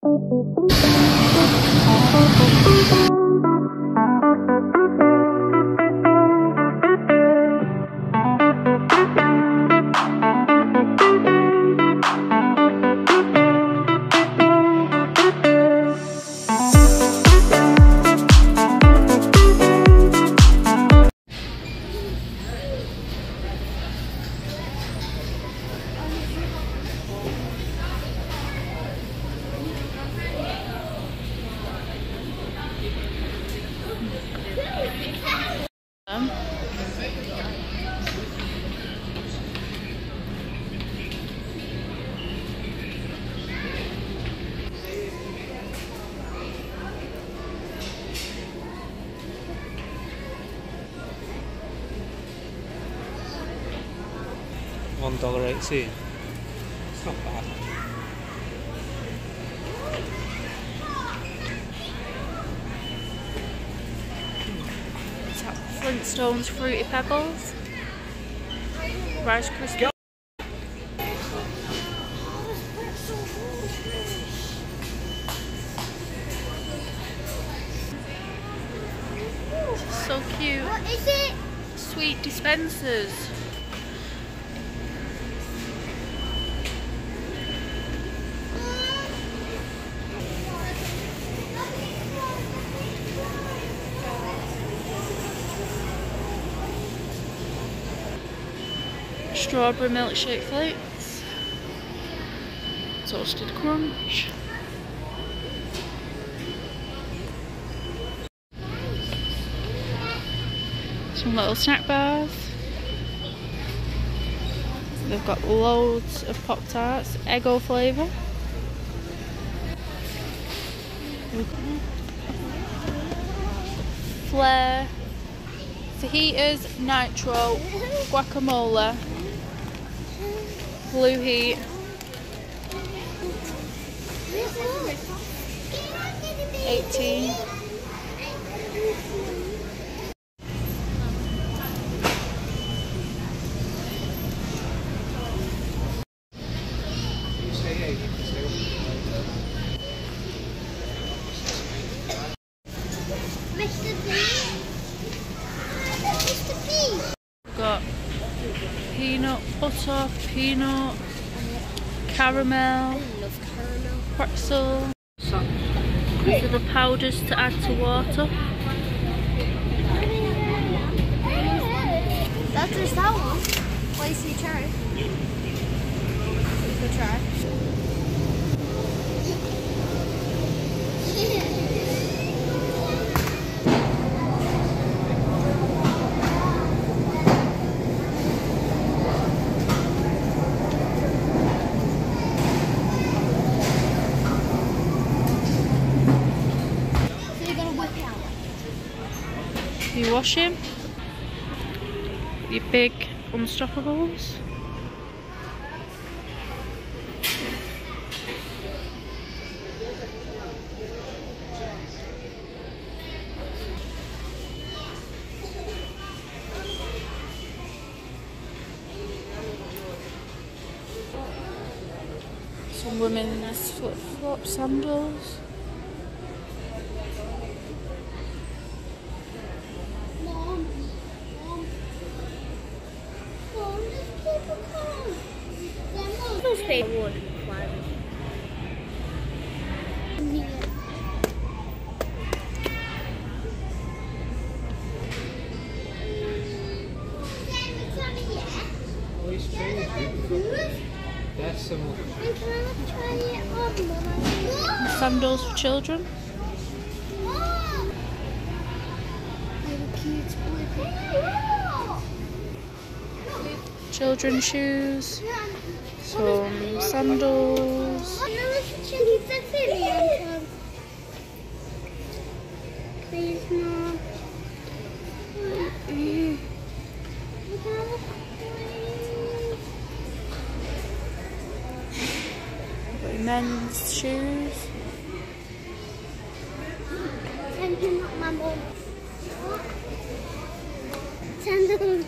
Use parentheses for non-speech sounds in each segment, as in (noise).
Um, One dollar eighteen. It's not bad. Is that Flintstones Fruity Pebbles? Rice Krispies. So cute. What is it? Sweet dispensers. Strawberry milkshake flakes. Toasted crunch. Some little snack bars. They've got loads of Pop Tarts, Eggo flavour. Flare, fajitas, nitro, guacamole, blue heat, eighteen. Mr. butter, peanut, caramel, caramel. pretzel. These are the powders to add to water. That's just that one. Why you try. Wash him. Your big unstoppables. Some women's flip-flop sandals. Mom. Mom. Mom, there's people come. That's some. Sandals for children. Children's shoes. Sandals. Please, Mom. Men's shoes. Thank you, not my mom. Sandals.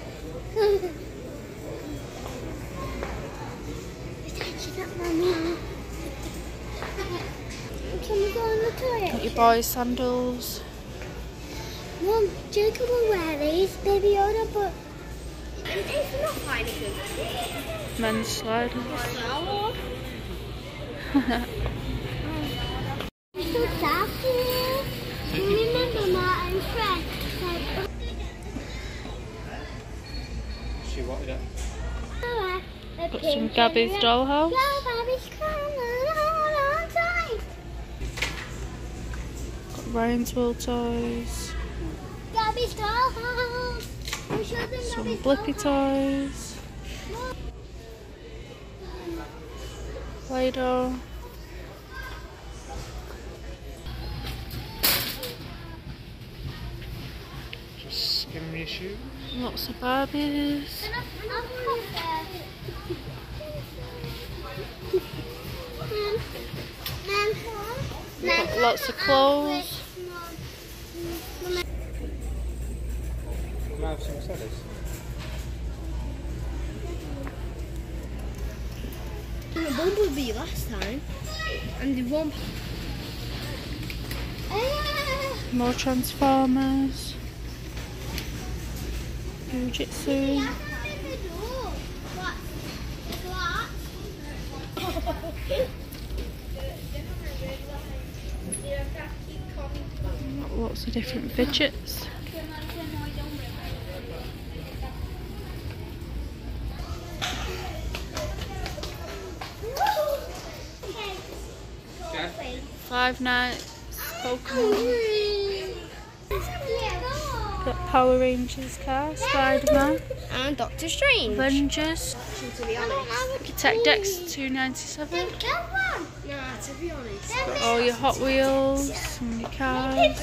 Thank you, not my mom. when we go on the toilet. Got your boys' sandals. Mum, Jacob will wear these, Baby Yoda, but it's not Heineken. Men's sliders. (laughs) so sassy. Remember Martin's friend said, She wanted it. Got some Gabby's dollhouse. Yeah, Gabby's coming Ryan's World toys. Gabby's dollhouse. We showed them Some Gabby's Blippi toys. Play-Doh. Just skim your shoes. Lots of Barbies. Got lots of clothes. The bumblebee last time, and the one. Ah! More Transformers. Jiu-Jitsu. (laughs) Lots of different fidgets. Five Nights. Pokemon. Got Power Rangers car. Spider-Man. And Doctor Strange. Avengers. to be honest. Architect Dex 297. Nah, to be honest. Got all your Hot Wheels and your cars.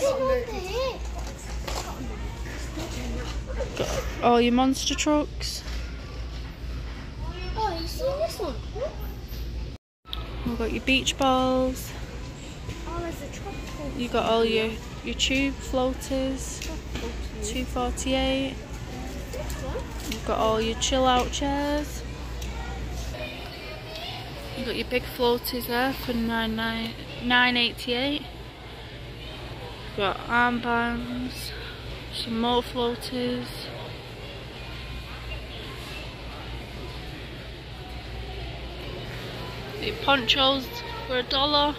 Got all your monster trucks. Oh, you seen this one? We've got your beach balls. Oh, there's a tropical. You got all your your tube floaters. 248. You've got all your chill out chairs. You've got your big floaties there for 9 988. You've got armbands, some more floaters. Your ponchos for a dollar.